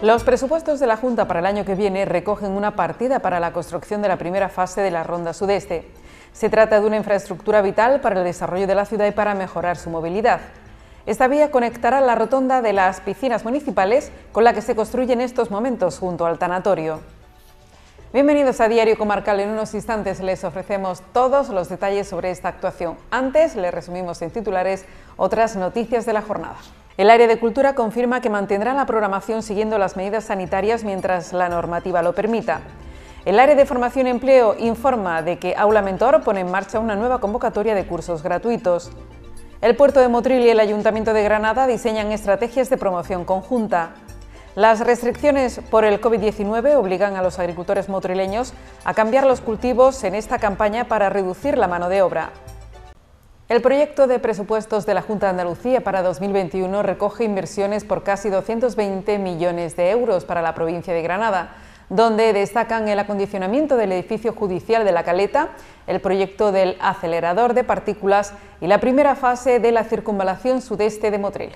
Los presupuestos de la Junta para el año que viene recogen una partida para la construcción de la primera fase de la Ronda Sudeste. Se trata de una infraestructura vital para el desarrollo de la ciudad y para mejorar su movilidad. Esta vía conectará la rotonda de las piscinas municipales con la que se construye en estos momentos junto al tanatorio. Bienvenidos a Diario Comarcal. En unos instantes les ofrecemos todos los detalles sobre esta actuación. Antes les resumimos en titulares otras noticias de la jornada. El área de cultura confirma que mantendrá la programación siguiendo las medidas sanitarias mientras la normativa lo permita. El área de formación y empleo informa de que Aula Mentor pone en marcha una nueva convocatoria de cursos gratuitos. El puerto de Motril y el Ayuntamiento de Granada diseñan estrategias de promoción conjunta. Las restricciones por el COVID-19 obligan a los agricultores motrileños a cambiar los cultivos en esta campaña para reducir la mano de obra. El proyecto de presupuestos de la Junta de Andalucía para 2021 recoge inversiones por casi 220 millones de euros para la provincia de Granada, donde destacan el acondicionamiento del edificio judicial de La Caleta, el proyecto del acelerador de partículas y la primera fase de la circunvalación sudeste de Motril.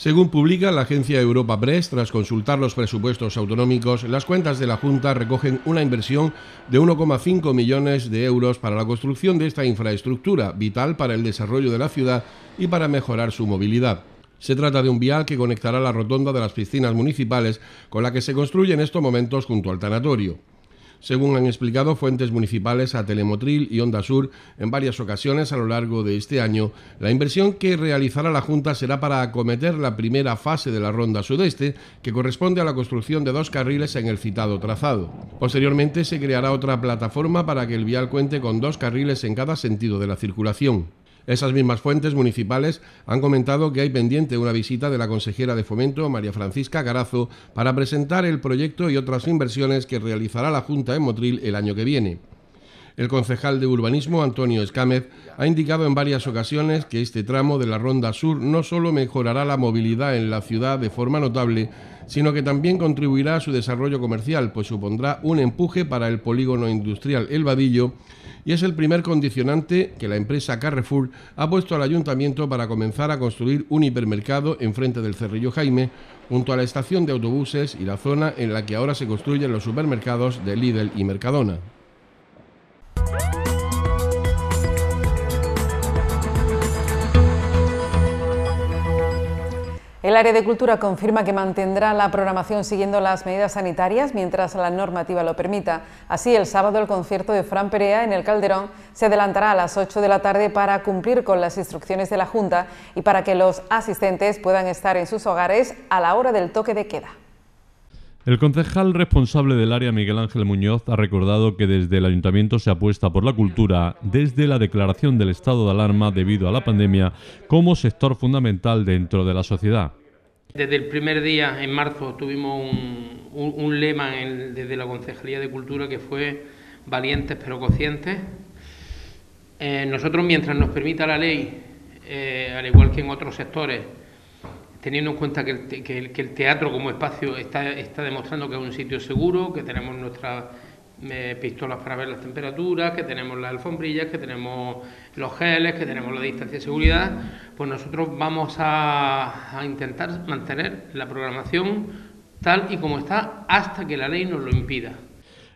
Según publica la agencia Europa Press, tras consultar los presupuestos autonómicos, las cuentas de la Junta recogen una inversión de 1,5 millones de euros para la construcción de esta infraestructura, vital para el desarrollo de la ciudad y para mejorar su movilidad. Se trata de un vial que conectará la rotonda de las piscinas municipales con la que se construye en estos momentos junto al tanatorio según han explicado fuentes municipales a Telemotril y Onda Sur en varias ocasiones a lo largo de este año. La inversión que realizará la Junta será para acometer la primera fase de la ronda sudeste, que corresponde a la construcción de dos carriles en el citado trazado. Posteriormente se creará otra plataforma para que el vial cuente con dos carriles en cada sentido de la circulación. Esas mismas fuentes municipales han comentado que hay pendiente una visita de la consejera de Fomento, María Francisca Carazo, para presentar el proyecto y otras inversiones que realizará la Junta en Motril el año que viene. El concejal de urbanismo, Antonio Escámez, ha indicado en varias ocasiones que este tramo de la Ronda Sur no solo mejorará la movilidad en la ciudad de forma notable, sino que también contribuirá a su desarrollo comercial, pues supondrá un empuje para el polígono industrial El Vadillo y es el primer condicionante que la empresa Carrefour ha puesto al ayuntamiento para comenzar a construir un hipermercado enfrente del Cerrillo Jaime, junto a la estación de autobuses y la zona en la que ahora se construyen los supermercados de Lidl y Mercadona. El área de cultura confirma que mantendrá la programación siguiendo las medidas sanitarias mientras la normativa lo permita. Así, el sábado el concierto de Fran Perea en el Calderón se adelantará a las 8 de la tarde para cumplir con las instrucciones de la Junta y para que los asistentes puedan estar en sus hogares a la hora del toque de queda. El concejal responsable del área, Miguel Ángel Muñoz, ha recordado que desde el ayuntamiento se apuesta por la cultura desde la declaración del estado de alarma debido a la pandemia como sector fundamental dentro de la sociedad. Desde el primer día, en marzo, tuvimos un, lema desde la Concejalía de Cultura que fue valientes pero conscientes. Eh, nosotros, mientras nos permita la ley, eh, al igual que en otros sectores, teniendo en cuenta que el, teatro como espacio está, está, demostrando que es un sitio seguro, que tenemos nuestras eh, pistolas para ver las temperaturas, que tenemos las alfombrillas, que tenemos los geles, que tenemos la distancia de seguridad, pues nosotros vamos a, a intentar mantener la programación tal y como está hasta que la ley nos lo impida.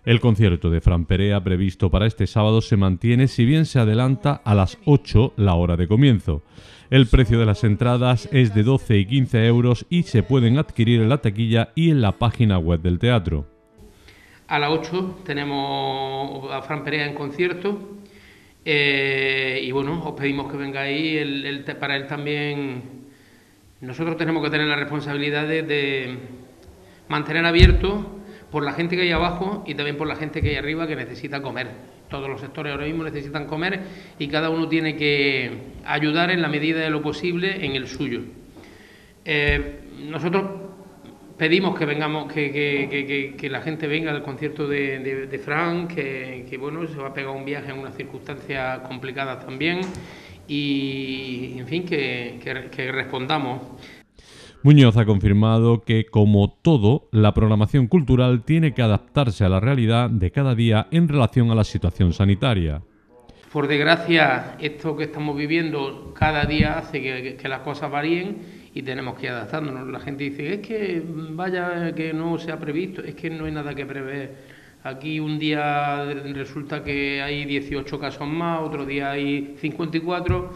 El concierto de Fran Perea previsto para este sábado se mantiene si bien se adelanta a las 8 la hora de comienzo. El precio de las entradas es de 12 y 15 euros y se pueden adquirir en la taquilla y en la página web del teatro. A las 8 tenemos a Fran Perea en concierto eh, y bueno, os pedimos que vengáis. El, para él también, nosotros tenemos que tener la responsabilidad de mantener abierto por la gente que hay abajo y también por la gente que hay arriba que necesita comer. Todos los sectores ahora mismo necesitan comer y cada uno tiene que ayudar en la medida de lo posible en el suyo. Eh, nosotros pedimos que vengamos, que, la gente venga al concierto de, de, Frank, que, bueno, se va a pegar un viaje en unas circunstancias complicadas también y en fin, que respondamos. Muñoz ha confirmado que, como todo, la programación cultural tiene que adaptarse a la realidad de cada día en relación a la situación sanitaria. Por desgracia, esto que estamos viviendo cada día hace que, las cosas varíen y tenemos que ir adaptándonos. La gente dice, es que vaya que no se ha previsto, es que no hay nada que prever. Aquí un día resulta que hay 18 casos más, otro día hay 54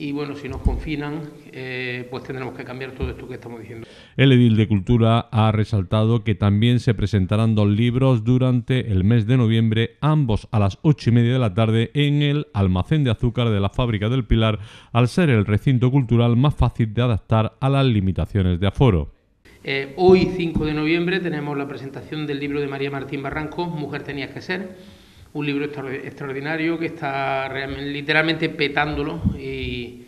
y bueno, si nos confinan, eh, pues tendremos que cambiar todo esto que estamos diciendo. El edil de Cultura ha resaltado que también se presentarán dos libros durante el mes de noviembre, ambos a las ocho y media de la tarde en el almacén de azúcar de la fábrica del Pilar, al ser el recinto cultural más fácil de adaptar a las limitaciones de aforo. Eh, hoy, 5 de noviembre, tenemos la presentación del libro de María Martín Barranco, Mujer tenías que ser un libro extraordinario que está literalmente petándolo y,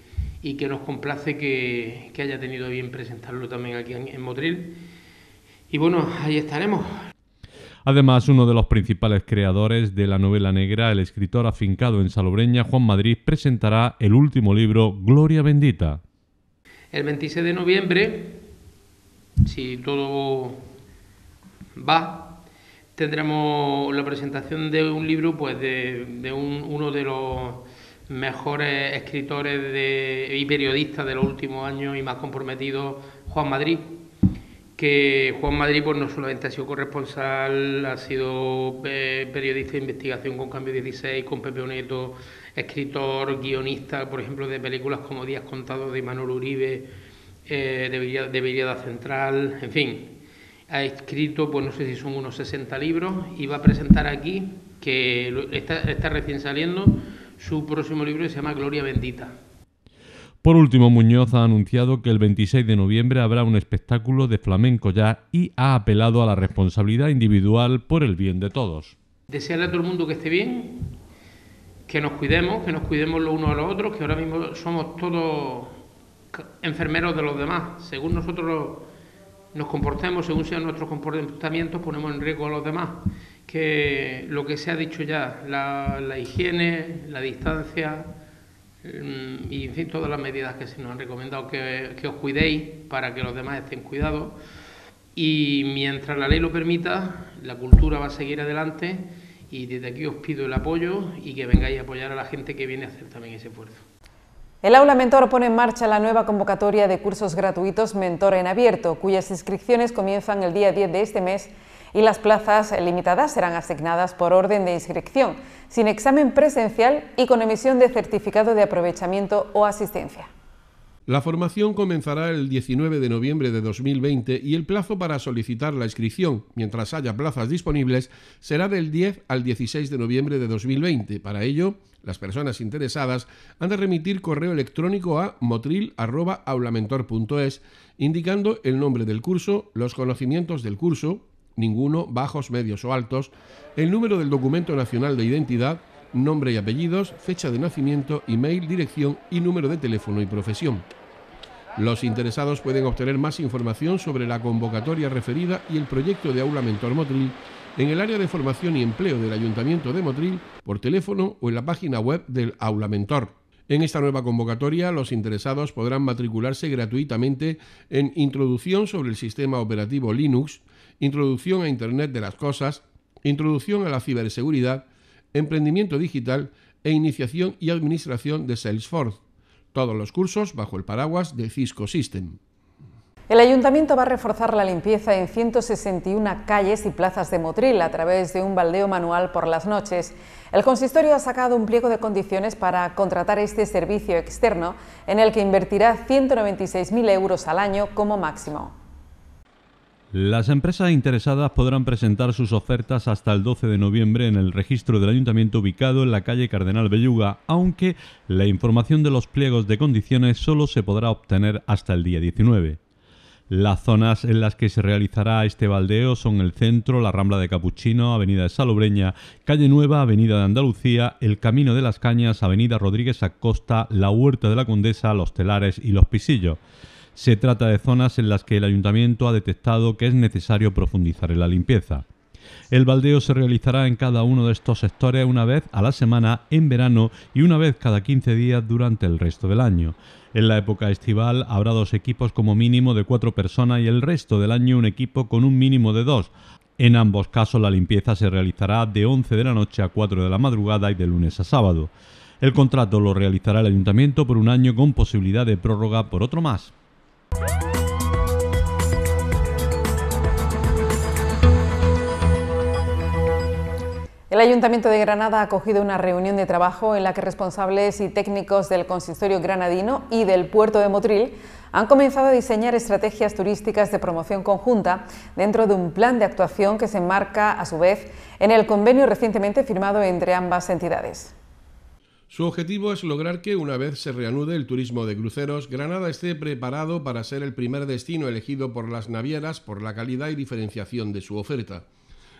que nos complace que, haya tenido bien presentarlo también aquí en, Motril. Y bueno, ahí estaremos. Además, uno de los principales creadores de la novela negra, el escritor afincado en Salobreña, Juan Madrid, presentará el último libro, Gloria Bendita. El 26 de noviembre, si todo va, tendremos la presentación de un libro pues de, uno de los mejores escritores y periodistas de los últimos años y más comprometidos, Juan Madrid, que Juan Madrid pues no solamente ha sido corresponsal, ha sido eh, periodista de investigación con Cambio 16, con Pepe Oneto, escritor, guionista, por ejemplo, de películas como Días Contados de Manuel Uribe, eh, de, de Viriada Central, en fin, ha escrito, pues no sé si son unos 60 libros, y va a presentar aquí, que está, recién saliendo, su próximo libro que se llama Gloria Bendita. Por último, Muñoz ha anunciado que el 26 de noviembre habrá un espectáculo de flamenco ya y ha apelado a la responsabilidad individual por el bien de todos. Desearle a todo el mundo que esté bien, que nos cuidemos, que nos cuidemos los unos a los otros, que ahora mismo somos todos enfermeros de los demás. Según nosotros nos comportemos según sean nuestros comportamientos, ponemos en riesgo a los demás. Que lo que se ha dicho ya, la, higiene, la distancia mm, y todas las medidas que se nos han recomendado que, que os cuidéis para que los demás estén cuidados. Y mientras la ley lo permita, la cultura va a seguir adelante y desde aquí os pido el apoyo y que vengáis a apoyar a la gente que viene a hacer también ese esfuerzo. El Aula Mentor pone en marcha la nueva convocatoria de cursos gratuitos Mentor en Abierto, cuyas inscripciones comienzan el día 10 de este mes y las plazas limitadas serán asignadas por orden de inscripción, sin examen presencial y con emisión de certificado de aprovechamiento o asistencia. La formación comenzará el 19 de noviembre de 2020 y el plazo para solicitar la inscripción, mientras haya plazas disponibles, será del 10 al 16 de noviembre de 2020. Para ello, las personas interesadas han de remitir correo electrónico a motril.aulamentor.es indicando el nombre del curso, los conocimientos del curso, ninguno, bajos, medios o altos, el número del documento nacional de identidad, nombre y apellidos, fecha de nacimiento, email, dirección y número de teléfono y profesión. Los interesados pueden obtener más información sobre la convocatoria referida y el proyecto de Aula Mentor Motril en el área de formación y empleo del Ayuntamiento de Motril por teléfono o en la página web del Aula Mentor. En esta nueva convocatoria, los interesados podrán matricularse gratuitamente en Introducción sobre el sistema operativo Linux, Introducción a Internet de las Cosas, Introducción a la Ciberseguridad, Emprendimiento Digital e Iniciación y Administración de Salesforce. Todos los cursos bajo el paraguas de Cisco System. El ayuntamiento va a reforzar la limpieza en 161 calles y plazas de Motril a través de un baldeo manual por las noches. El consistorio ha sacado un pliego de condiciones para contratar este servicio externo en el que invertirá 196.000 euros al año como máximo. Las empresas interesadas podrán presentar sus ofertas hasta el 12 de noviembre en el registro del ayuntamiento ubicado en la calle Cardenal Belluga, aunque la información de los pliegos de condiciones solo se podrá obtener hasta el día 19. Las zonas en las que se realizará este baldeo son el centro, la Rambla de Capuchino, Avenida de Salobreña, Calle Nueva, Avenida de Andalucía, el Camino de las Cañas, Avenida Rodríguez Acosta, la Huerta de la Condesa, Los Telares y Los Pisillos. Se trata de zonas en las que el ayuntamiento ha detectado que es necesario profundizar en la limpieza. El baldeo se realizará en cada uno de estos sectores una vez a la semana en verano y una vez cada 15 días durante el resto del año. En la época estival habrá dos equipos como mínimo de cuatro personas y el resto del año un equipo con un mínimo de dos. En ambos casos la limpieza se realizará de 11 de la noche a 4 de la madrugada y de lunes a sábado. El contrato lo realizará el ayuntamiento por un año con posibilidad de prórroga por otro más. El Ayuntamiento de Granada ha acogido una reunión de trabajo en la que responsables y técnicos del consistorio granadino y del puerto de Motril han comenzado a diseñar estrategias turísticas de promoción conjunta dentro de un plan de actuación que se enmarca, a su vez, en el convenio recientemente firmado entre ambas entidades. Su objetivo es lograr que, una vez se reanude el turismo de cruceros, Granada esté preparado para ser el primer destino elegido por las navieras por la calidad y diferenciación de su oferta.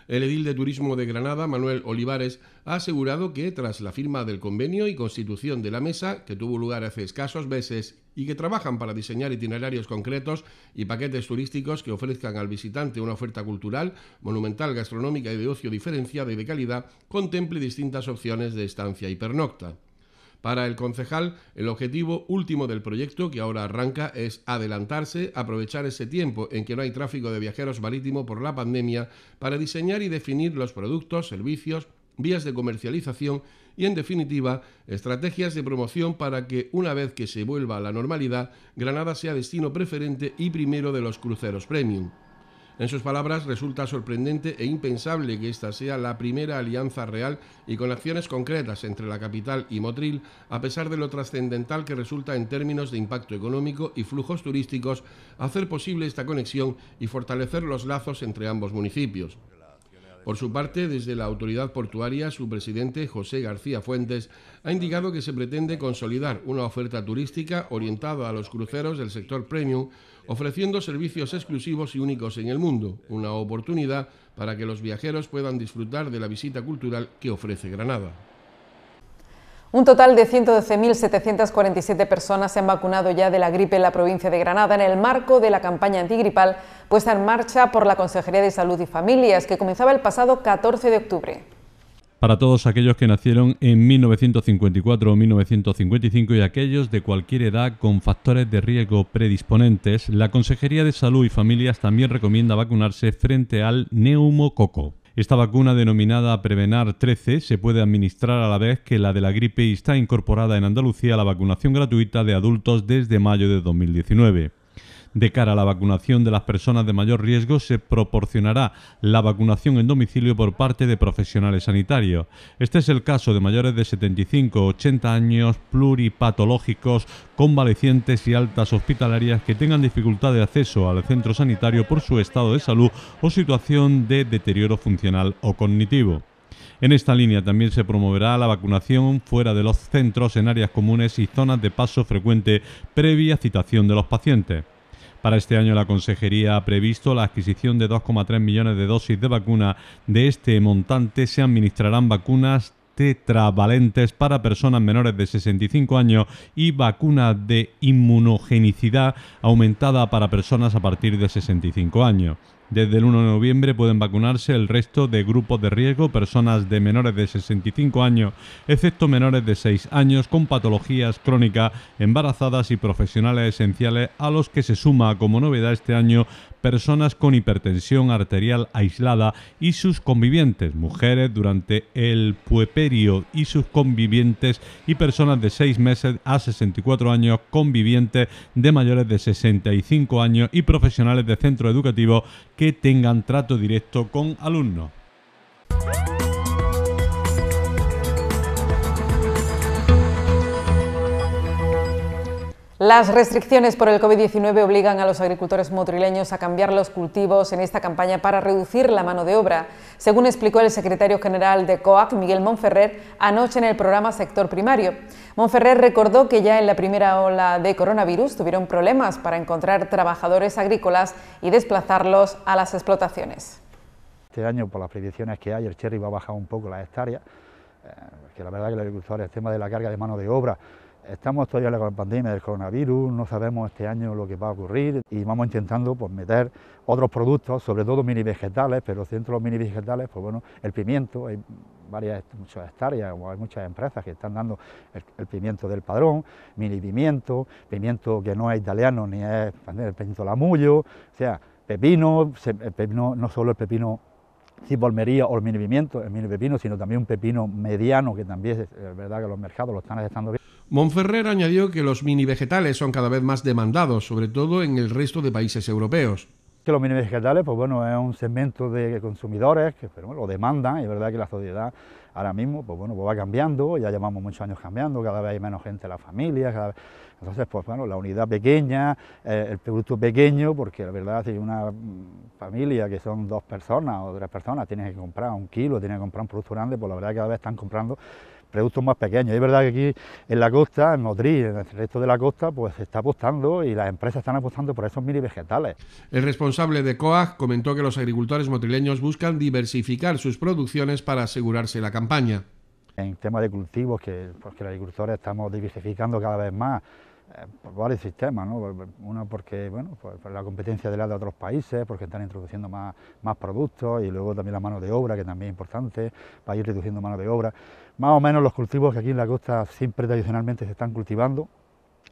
El edil de Turismo de Granada, Manuel Olivares, ha asegurado que tras la firma del convenio y constitución de la mesa, que tuvo lugar hace escasos meses y que trabajan para diseñar itinerarios concretos y paquetes turísticos que ofrezcan al visitante una oferta cultural, monumental, gastronómica y de ocio diferenciada y de calidad, contemple distintas opciones de estancia y pernocta. Para el concejal, el objetivo último del proyecto, que ahora arranca, es adelantarse, aprovechar ese tiempo en que no hay tráfico de viajeros marítimo por la pandemia, para diseñar y definir los productos, servicios, vías de comercialización y, en definitiva, estrategias de promoción para que, una vez que se vuelva a la normalidad, Granada sea destino preferente y primero de los cruceros premium. En sus palabras, resulta sorprendente e impensable que esta sea la primera alianza real y con acciones concretas entre la capital y Motril, a pesar de lo trascendental que resulta en términos de impacto económico y flujos turísticos, hacer posible esta conexión y fortalecer los lazos entre ambos municipios. Por su parte, desde la autoridad portuaria, su presidente, José García Fuentes, ha indicado que se pretende consolidar una oferta turística orientada a los cruceros del sector premium, ofreciendo servicios exclusivos y únicos en el mundo, una oportunidad para que los viajeros puedan disfrutar de la visita cultural que ofrece Granada. Un total de 112.747 personas se han vacunado ya de la gripe en la provincia de Granada en el marco de la campaña antigripal puesta en marcha por la Consejería de Salud y Familias, que comenzaba el pasado 14 de octubre. Para todos aquellos que nacieron en 1954 o 1955 y aquellos de cualquier edad con factores de riesgo predisponentes, la Consejería de Salud y Familias también recomienda vacunarse frente al neumococo. Esta vacuna denominada Prevenar 13 se puede administrar a la vez que la de la gripe y está incorporada en Andalucía a la vacunación gratuita de adultos desde mayo de 2019. De cara a la vacunación de las personas de mayor riesgo, se proporcionará la vacunación en domicilio por parte de profesionales sanitarios. Este es el caso de mayores de 75 80 años, pluripatológicos, convalecientes y altas hospitalarias que tengan dificultad de acceso al centro sanitario por su estado de salud o situación de deterioro funcional o cognitivo. En esta línea también se promoverá la vacunación fuera de los centros en áreas comunes y zonas de paso frecuente previa citación de los pacientes. Para este año la Consejería ha previsto la adquisición de 2,3 millones de dosis de vacuna. De este montante se administrarán vacunas tetravalentes para personas menores de 65 años y vacuna de inmunogenicidad aumentada para personas a partir de 65 años. Desde el 1 de noviembre pueden vacunarse el resto de grupos de riesgo, personas de menores de 65 años, excepto menores de 6 años con patologías crónicas, embarazadas y profesionales esenciales, a los que se suma como novedad este año personas con hipertensión arterial aislada y sus convivientes, mujeres durante el pueperio y sus convivientes y personas de 6 meses a 64 años convivientes de mayores de 65 años y profesionales de centro educativo que tengan trato directo con alumnos. Las restricciones por el COVID-19 obligan a los agricultores motrileños a cambiar los cultivos en esta campaña para reducir la mano de obra, según explicó el secretario general de COAC, Miguel Monferrer, anoche en el programa Sector Primario. Monferrer recordó que ya en la primera ola de coronavirus tuvieron problemas para encontrar trabajadores agrícolas y desplazarlos a las explotaciones. Este año, por las predicciones que hay, el cherry va a bajar un poco las hectáreas, eh, que la verdad que el agricultor, el tema de la carga de mano de obra, Estamos todavía con la pandemia del coronavirus, no sabemos este año lo que va a ocurrir y vamos intentando pues, meter otros productos, sobre todo mini vegetales, pero dentro de los mini vegetales, pues bueno, el pimiento, hay varias, muchas hectáreas, hay muchas empresas que están dando el, pimiento del padrón, mini pimiento, pimiento que no es italiano ni es el pimiento lamullo, o sea, pepino, pepino no solo el pepino tipo almería o el mini pimiento, el mini pepino, sino también un pepino mediano que también es verdad que los mercados lo están aceptando bien. Monferrer añadió que los mini vegetales son cada vez más demandados, sobre todo en el resto de países europeos. Que los mini vegetales, pues bueno, es un segmento de consumidores que pero, lo demandan, y es verdad que la sociedad ahora mismo, pues bueno, pues va cambiando, ya llevamos muchos años cambiando, cada vez hay menos gente en la familia, entonces, pues bueno, la unidad pequeña, eh, el producto pequeño, porque la verdad, si una familia que son dos personas o tres personas, tiene que comprar un kilo, tiene que comprar un producto grande, pues la verdad que cada vez están comprando productos más pequeños. es verdad que aquí en la costa, en Motril, en el resto de la costa, pues se está apostando y las empresas están apostando por esos mini vegetales. El responsable de COAG comentó que los agricultores motrileños buscan diversificar sus producciones para asegurarse la campaña. En tema de cultivos, que, pues, que los agricultores estamos diversificando cada vez más, eh, por varios sistemas, ¿no? uno porque bueno, por, la competencia de la de otros países, porque están introduciendo más, más productos y luego también la mano de obra, que también es importante, para ir reduciendo mano de obra. Más o menos los cultivos que aquí en la costa siempre tradicionalmente se están cultivando,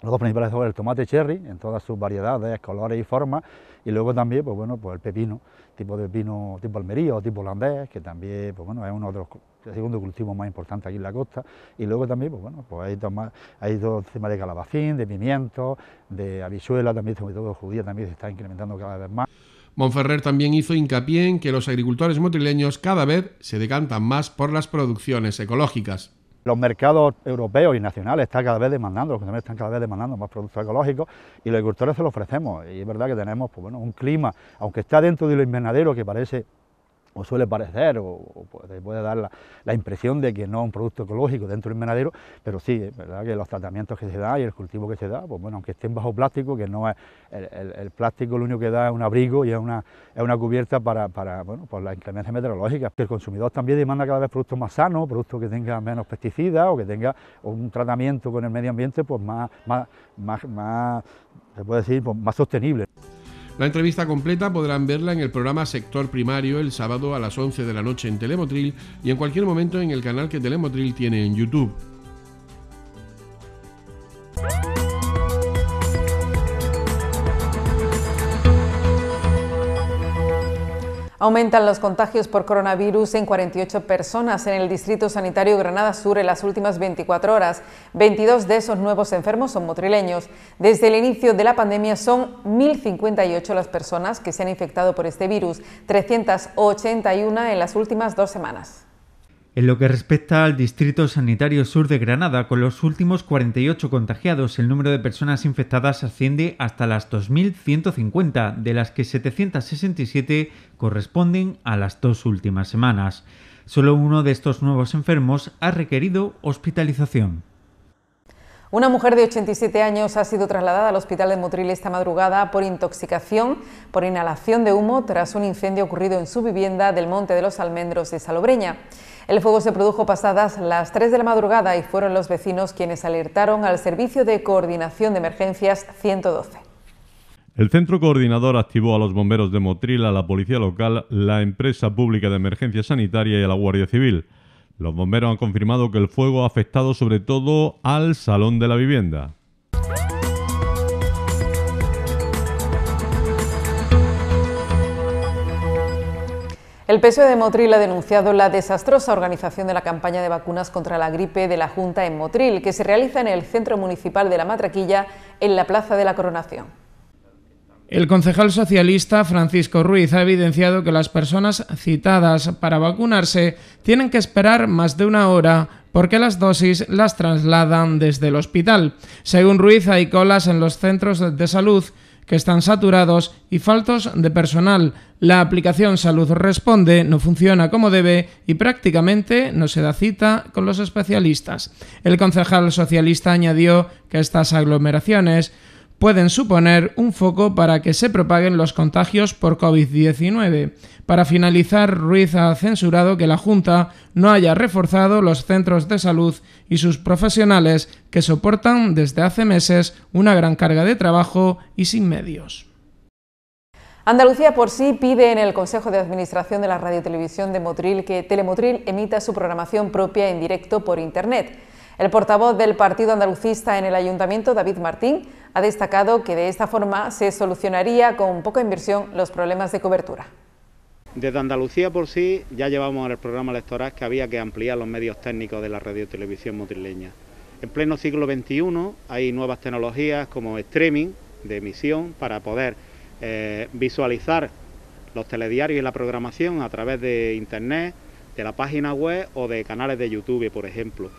los dos principales son el tomate cherry en todas sus variedades, colores y formas, y luego también pues bueno, pues el pepino, tipo de pepino tipo almería o tipo holandés, que también pues bueno, es uno de los el segundo cultivo más importante aquí en la costa, y luego también, pues bueno, pues hay, dos, hay dos temas de calabacín, de pimiento, de habichuela, también sobre todo judía también se está incrementando cada vez más. Monferrer también hizo hincapié en que los agricultores motrileños cada vez se decantan más por las producciones ecológicas. Los mercados europeos y nacionales están cada vez demandando, consumidores están cada vez demandando más productos ecológicos y los agricultores se los ofrecemos. Y es verdad que tenemos pues bueno, un clima, aunque está dentro del invernadero que parece o suele parecer, o, puede, dar la, impresión de que no es un producto ecológico dentro del invernadero, pero sí, es verdad que los tratamientos que se da y el cultivo que se da, pues bueno, aunque estén bajo plástico, que no es, el, plástico lo único que da es un abrigo y es una, es una cubierta para, para bueno, por las inclemencias meteorológicas. El consumidor también demanda cada vez productos más sanos, productos que tengan menos pesticidas o que tenga un tratamiento con el medio ambiente pues más, más, más, más se puede decir, pues más sostenible. La entrevista completa podrán verla en el programa Sector Primario el sábado a las 11 de la noche en Telemotril y en cualquier momento en el canal que Telemotril tiene en YouTube. Aumentan los contagios por coronavirus en 48 personas en el Distrito Sanitario Granada Sur en las últimas 24 horas. 22 de esos nuevos enfermos son motrileños. Desde el inicio de la pandemia son 1.058 las personas que se han infectado por este virus, 381 en las últimas dos semanas. En lo que respecta al Distrito Sanitario Sur de Granada, con los últimos 48 contagiados, el número de personas infectadas asciende hasta las 2.150, de las que 767 corresponden a las dos últimas semanas. Solo uno de estos nuevos enfermos ha requerido hospitalización. Una mujer de 87 años ha sido trasladada al hospital de Motril esta madrugada por intoxicación por inhalación de humo tras un incendio ocurrido en su vivienda del Monte de los Almendros de Salobreña. El fuego se produjo pasadas las 3 de la madrugada y fueron los vecinos quienes alertaron al Servicio de Coordinación de Emergencias 112. El centro coordinador activó a los bomberos de Motril, a la policía local, la empresa pública de emergencia sanitaria y a la Guardia Civil. Los bomberos han confirmado que el fuego ha afectado sobre todo al salón de la vivienda. El PSOE de Motril ha denunciado la desastrosa organización de la campaña de vacunas contra la gripe de la Junta en Motril, que se realiza en el Centro Municipal de la Matraquilla, en la Plaza de la Coronación. El concejal socialista Francisco Ruiz ha evidenciado que las personas citadas para vacunarse tienen que esperar más de una hora porque las dosis las trasladan desde el hospital. Según Ruiz, hay colas en los centros de salud que están saturados y faltos de personal. La aplicación Salud Responde no funciona como debe y prácticamente no se da cita con los especialistas. El concejal socialista añadió que estas aglomeraciones pueden suponer un foco para que se propaguen los contagios por COVID-19. Para finalizar, Ruiz ha censurado que la Junta no haya reforzado los centros de salud y sus profesionales que soportan desde hace meses una gran carga de trabajo y sin medios. Andalucía por sí pide en el Consejo de Administración de la Radiotelevisión de Motril que Telemotril emita su programación propia en directo por Internet. El portavoz del Partido Andalucista en el Ayuntamiento, David Martín, ha destacado que de esta forma se solucionaría con poca inversión los problemas de cobertura. Desde Andalucía por sí ya llevamos en el programa electoral que había que ampliar los medios técnicos de la radio televisión motrileña. En pleno siglo XXI hay nuevas tecnologías como streaming de emisión para poder eh, visualizar los telediarios y la programación a través de Internet, de la página web o de canales de YouTube, por ejemplo.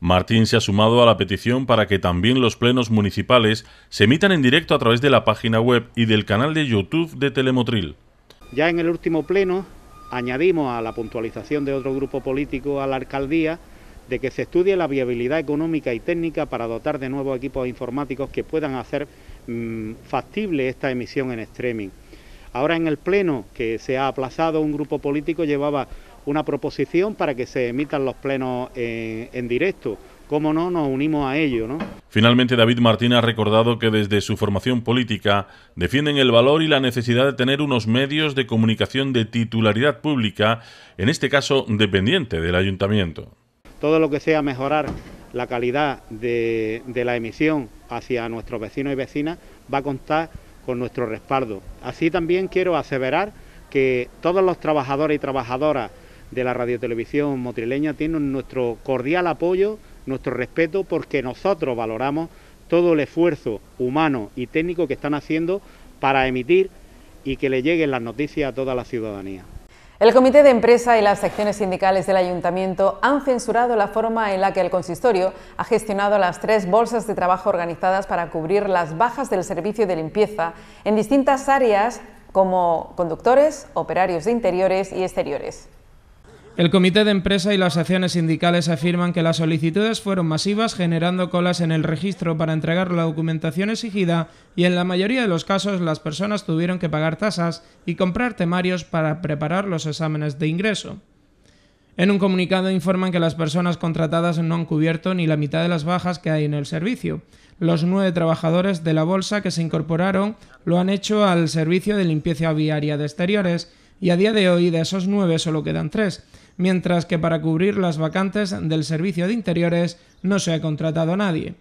Martín se ha sumado a la petición para que también los plenos municipales se emitan en directo a través de la página web y del canal de YouTube de Telemotril. Ya en el último pleno añadimos a la puntualización de otro grupo político a la alcaldía de que se estudie la viabilidad económica y técnica para dotar de nuevos equipos informáticos que puedan hacer mm, factible esta emisión en streaming. Ahora en el pleno que se ha aplazado, un grupo político llevaba una proposición para que se emitan los plenos en, directo. ¿Cómo no? Nos unimos a ello, ¿no? Finalmente, David Martín ha recordado que desde su formación política defienden el valor y la necesidad de tener unos medios de comunicación de titularidad pública, en este caso dependiente del ayuntamiento. Todo lo que sea mejorar la calidad de, de la emisión hacia nuestros vecinos y vecinas va a contar con nuestro respaldo. Así también quiero aseverar que todos los trabajadores y trabajadoras de la radiotelevisión motrileña tienen nuestro cordial apoyo, nuestro respeto, porque nosotros valoramos todo el esfuerzo humano y técnico que están haciendo para emitir y que le lleguen las noticias a toda la ciudadanía. El Comité de Empresa y las secciones sindicales del Ayuntamiento han censurado la forma en la que el consistorio ha gestionado las tres bolsas de trabajo organizadas para cubrir las bajas del servicio de limpieza en distintas áreas como conductores, operarios de interiores y exteriores. El comité de empresa y las acciones sindicales afirman que las solicitudes fueron masivas, generando colas en el registro para entregar la documentación exigida y en la mayoría de los casos las personas tuvieron que pagar tasas y comprar temarios para preparar los exámenes de ingreso. En un comunicado informan que las personas contratadas no han cubierto ni la mitad de las bajas que hay en el servicio. Los nueve trabajadores de la bolsa que se incorporaron lo han hecho al servicio de limpieza viaria de exteriores y a día de hoy de esos nueve solo quedan tres mientras que para cubrir las vacantes del servicio de interiores no se ha contratado a nadie.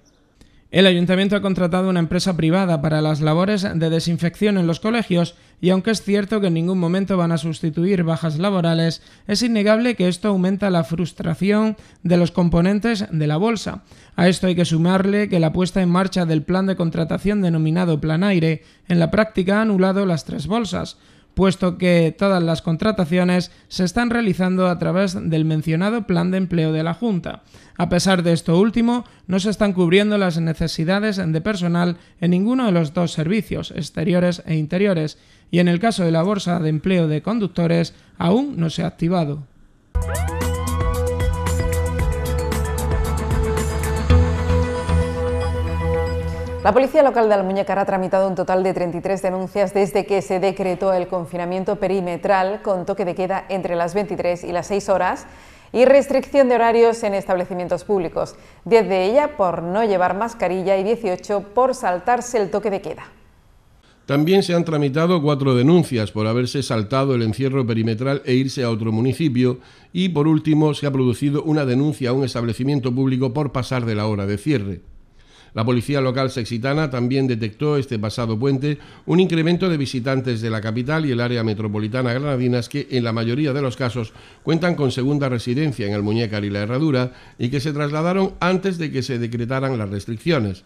El ayuntamiento ha contratado una empresa privada para las labores de desinfección en los colegios y aunque es cierto que en ningún momento van a sustituir bajas laborales, es innegable que esto aumenta la frustración de los componentes de la bolsa. A esto hay que sumarle que la puesta en marcha del plan de contratación denominado Plan Aire en la práctica ha anulado las tres bolsas, puesto que todas las contrataciones se están realizando a través del mencionado plan de empleo de la Junta. A pesar de esto último, no se están cubriendo las necesidades de personal en ninguno de los dos servicios, exteriores e interiores, y en el caso de la Bolsa de Empleo de Conductores aún no se ha activado. La Policía Local de Almuñécar ha tramitado un total de 33 denuncias desde que se decretó el confinamiento perimetral con toque de queda entre las 23 y las 6 horas y restricción de horarios en establecimientos públicos, 10 de ellas por no llevar mascarilla y 18 por saltarse el toque de queda. También se han tramitado cuatro denuncias por haberse saltado el encierro perimetral e irse a otro municipio y por último se ha producido una denuncia a un establecimiento público por pasar de la hora de cierre. La policía local sexitana también detectó este pasado puente un incremento de visitantes de la capital y el área metropolitana granadinas que, en la mayoría de los casos, cuentan con segunda residencia en el Muñécar y la Herradura y que se trasladaron antes de que se decretaran las restricciones.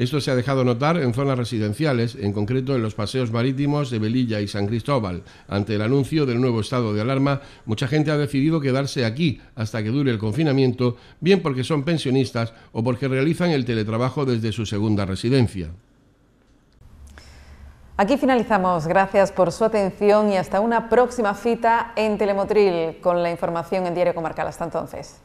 Esto se ha dejado notar en zonas residenciales, en concreto en los paseos marítimos de Belilla y San Cristóbal. Ante el anuncio del nuevo estado de alarma, mucha gente ha decidido quedarse aquí hasta que dure el confinamiento, bien porque son pensionistas o porque realizan el teletrabajo desde su segunda residencia. Aquí finalizamos. Gracias por su atención y hasta una próxima cita en Telemotril con la información en Diario Comarcal. Hasta entonces.